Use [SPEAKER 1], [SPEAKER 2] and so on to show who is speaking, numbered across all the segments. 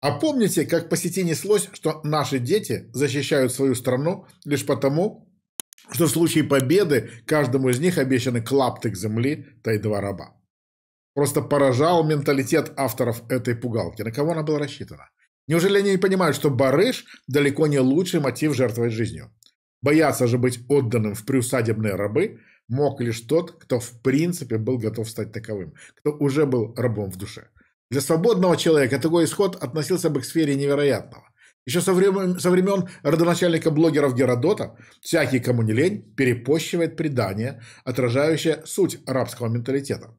[SPEAKER 1] А помните, как по сети неслось, что наши дети защищают свою страну лишь потому, что в случае победы каждому из них обещаны клаптык земли, да и два раба. Просто поражал менталитет авторов этой пугалки. На кого она была рассчитана? Неужели они не понимают, что барыш далеко не лучший мотив жертвовать жизнью? Бояться же быть отданным в приусадебные рабы мог лишь тот, кто в принципе был готов стать таковым, кто уже был рабом в душе. Для свободного человека такой исход относился бы к сфере невероятного. Еще со времен, со времен родоначальника блогеров Геродота всякий, кому не лень, перепощивает предание, отражающее суть арабского менталитета.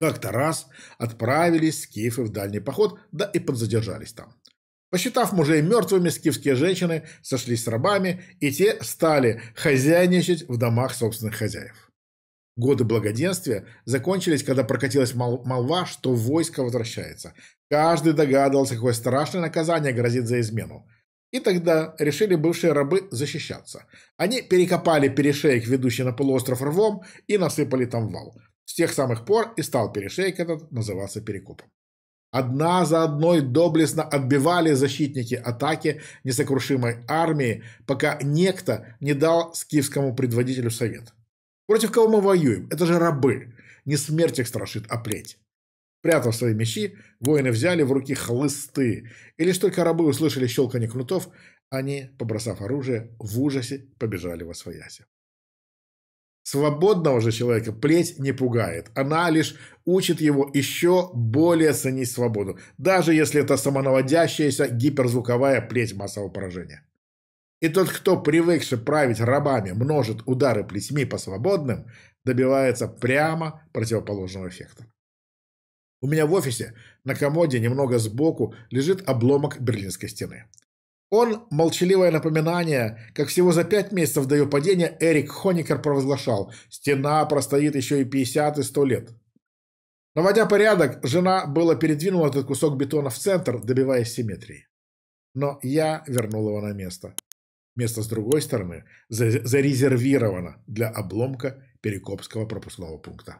[SPEAKER 1] Как-то раз отправились скифы в дальний поход, да и подзадержались там. Посчитав мужей мертвыми, скифские женщины сошлись с рабами, и те стали хозяйничать в домах собственных хозяев. Годы благоденствия закончились, когда прокатилась мол молва, что войско возвращается. Каждый догадывался, какое страшное наказание грозит за измену. И тогда решили бывшие рабы защищаться. Они перекопали перешейк, ведущий на полуостров рвом, и насыпали там вал. С тех самых пор и стал перешейк этот называться перекопом. Одна за одной доблестно отбивали защитники атаки несокрушимой армии, пока некто не дал скифскому предводителю совет. Против кого мы воюем? Это же рабы. Не смерть их страшит, а плеть. Прятав свои мечи, воины взяли в руки хлысты, и лишь только рабы услышали щелканье кнутов, они, побросав оружие, в ужасе побежали во свояси. Свободного же человека плеть не пугает. Она лишь учит его еще более ценить свободу, даже если это самонаводящаяся гиперзвуковая плеть массового поражения. И тот, кто, привыкший править рабами, множит удары плетьми по свободным, добивается прямо противоположного эффекта. У меня в офисе на комоде немного сбоку лежит обломок Берлинской стены. Он – молчаливое напоминание, как всего за пять месяцев до ее падения Эрик Хоникер провозглашал «Стена простоит еще и 50 и 100 лет». Наводя порядок, жена было передвинула этот кусок бетона в центр, добиваясь симметрии. Но я вернул его на место. Место с другой стороны зарезервировано для обломка Перекопского пропускного пункта.